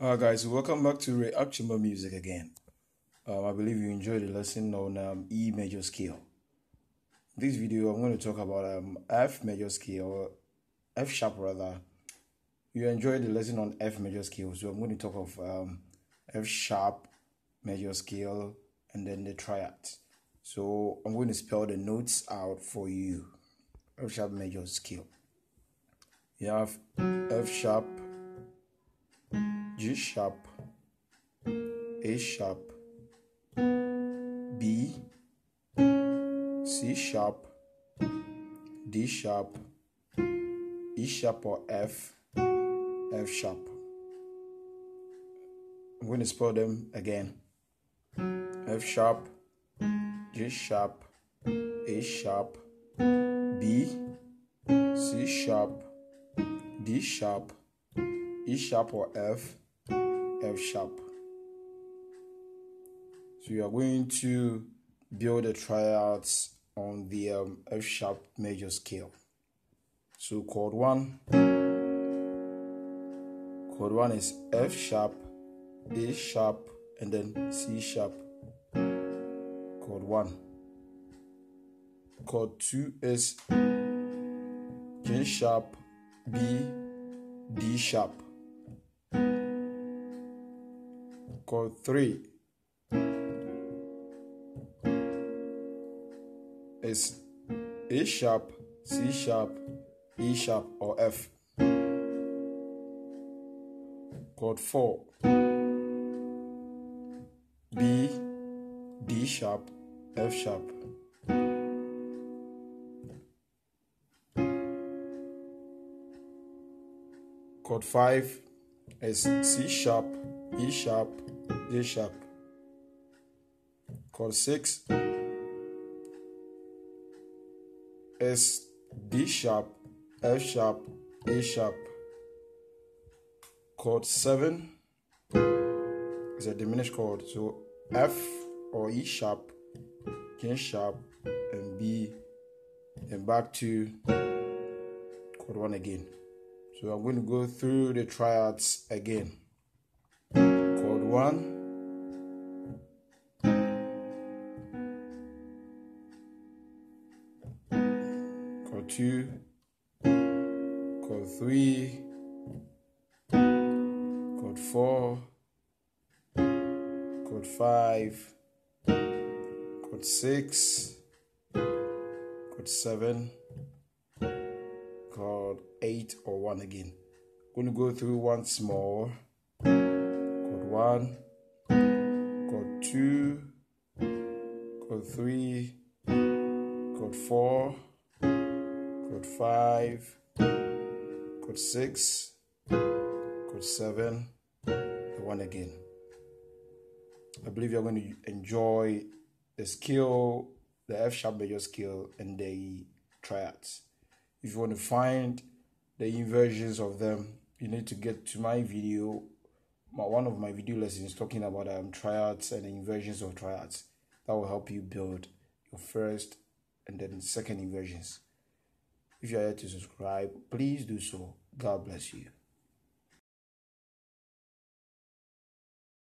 Uh, guys, welcome back to Rayapp Chamber Music again. Um, I believe you enjoyed the lesson on um, E major scale. This video, I'm going to talk about um, F major scale, or F sharp rather. You enjoyed the lesson on F major scale, so I'm going to talk of um, F sharp major scale and then the triad. So I'm going to spell the notes out for you. F sharp major scale. You have F sharp G sharp, A sharp, B, C sharp, D sharp, E sharp or F, F sharp. I'm going to spell them again. F sharp, G sharp, A sharp, B, C sharp, D sharp, E sharp or F, F sharp. So you are going to build the triads on the um, F sharp major scale. So chord one, chord one is F sharp, A sharp, and then C sharp. Chord one. Chord two is G sharp, B, D sharp. Chord 3 is A sharp, C sharp, E sharp, or F. Chord 4 B, D sharp, F sharp. Chord 5 is C sharp, E sharp, G sharp. Chord 6 is D sharp, F sharp, A sharp. Chord 7 is a diminished chord, so F or E sharp, G sharp, and B, and back to chord 1 again. So I'm going to go through the triads again. 1. Chord 2. Chord 3. Chord 4. Chord 5. Chord 6. Chord 7 chord 8 or 1 again. To go through once more. 1, chord 2, chord 3, chord 4, chord 5, chord 6, chord 7, and 1 again. I believe you're going to enjoy the skill, the F sharp major scale, and the triads if you want to find the inversions of them you need to get to my video my, one of my video lessons talking about um, triads and inversions of triads. That will help you build your first and then second inversions. If you are yet to subscribe please do so. God bless you